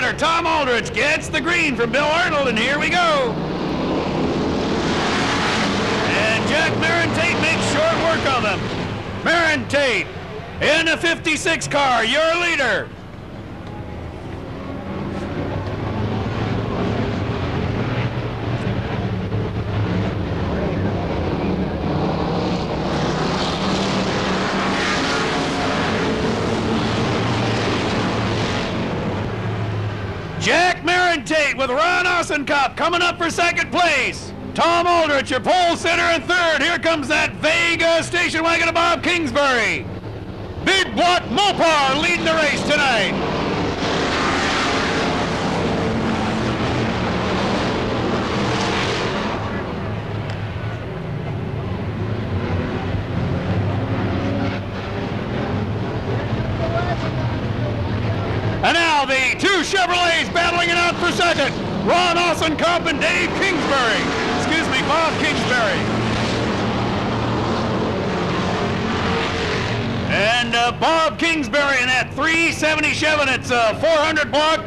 center, Tom Aldrich gets the green from Bill Arnold, and here we go. And Jack Marin Tate makes short work of him. Marin Tate in a 56 car, your leader. Jack With Ron Ossenkopp coming up for second place. Tom Aldrich, your pole center and third. Here comes that Vega station wagon of Bob Kingsbury. Big Block Mopar leading the race tonight. And now two Chevrolets battling it out for second. Ron Ossenkopp and Dave Kingsbury. Excuse me, Bob Kingsbury. And uh, Bob Kingsbury in that 377. It's a 400 block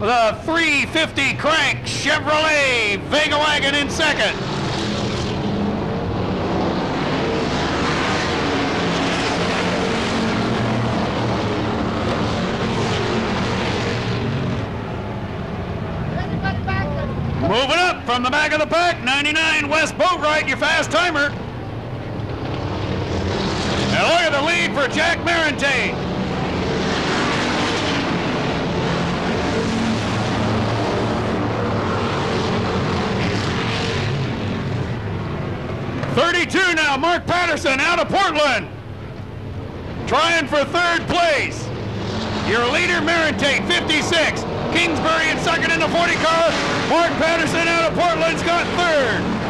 with a 350 crank Chevrolet Vega wagon in second. Moving up from the back of the pack, 99 Wes Boatwright, your fast timer. And look at the lead for Jack Marintate. Thirty-two now, Mark Patterson out of Portland. Trying for third place. Your leader, Marintate, 56. Kingsbury in second in the 40 car. Mark Patterson out of Portland's got third.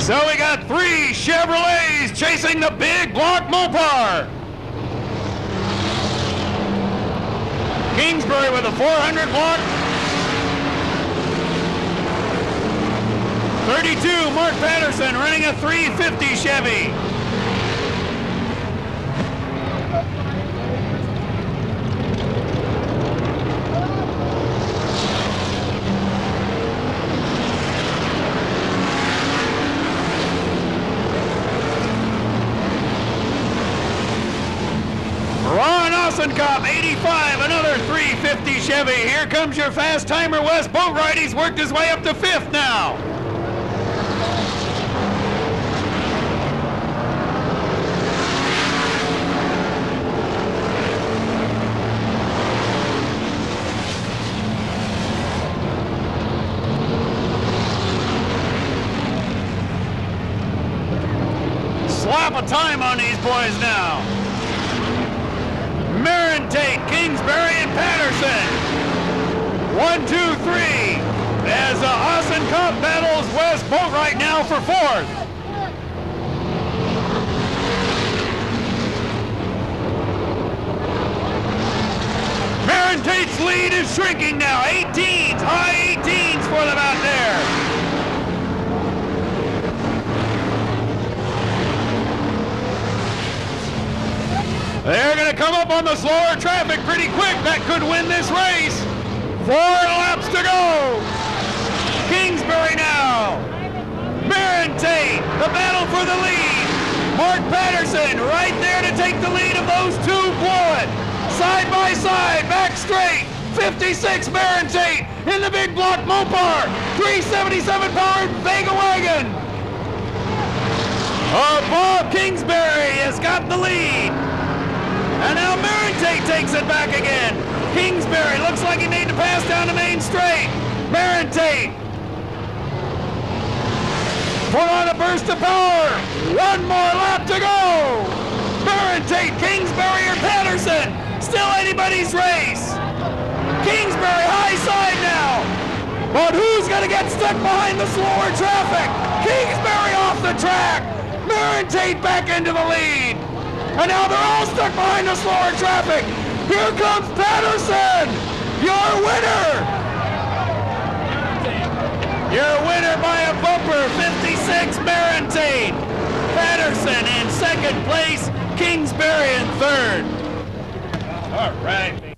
So we got three Chevrolets chasing the big block Mopar. Kingsbury with a 400 block. 32, Mark Patterson running a 350 Chevy. Ron Ossenkopp, 85, another 350 Chevy. Here comes your fast timer, Wes Boatwright. He's worked his way up to fifth now. Slap a time on these boys now. Marin Tate, Kingsbury, and Patterson. One, two, three. As the Ossenkopp battles Wes Boatwright now for fourth. Marin Tate's lead is shrinking now. 18s, high 18s for them out there. They're going to come up on the slower traffic pretty quick. That could win this race. Four laps to go. Kingsbury now. Marin Tate, the battle for the lead. Mark Patterson right there to take the lead of those two blow. Side by side, back straight. 56 Marin Tate in the big block Mopar. 377 powered Vega wagon. Oh, Bob Kingsbury has got the lead. And now Marintate takes it back again. Kingsbury looks like he needs to pass down the main straight. Marintate. Put on a burst of power. One more lap to go. Marintate, Kingsbury, or Patterson. Still anybody's race. Kingsbury high side now. But who's going to get stuck behind the slower traffic? Kingsbury off the track. Marintate back into the lead. And now they're all stuck behind the slower traffic. Here comes Patterson, your winner. Your winner by a bumper, 56 Marintate. Patterson in second place, Kingsbury in third. All right.